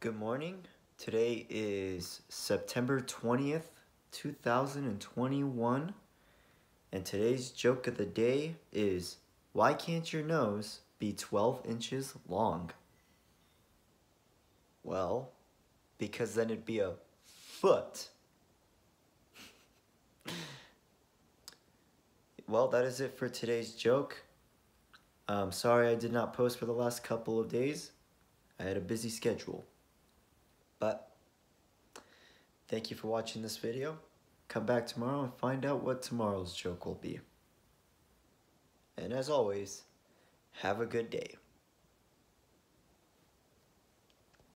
Good morning. Today is September 20th, 2021. And today's joke of the day is Why can't your nose be 12 inches long? Well, because then it'd be a foot. well, that is it for today's joke. I'm sorry I did not post for the last couple of days. I had a busy schedule. But thank you for watching this video. Come back tomorrow and find out what tomorrow's joke will be. And as always, have a good day.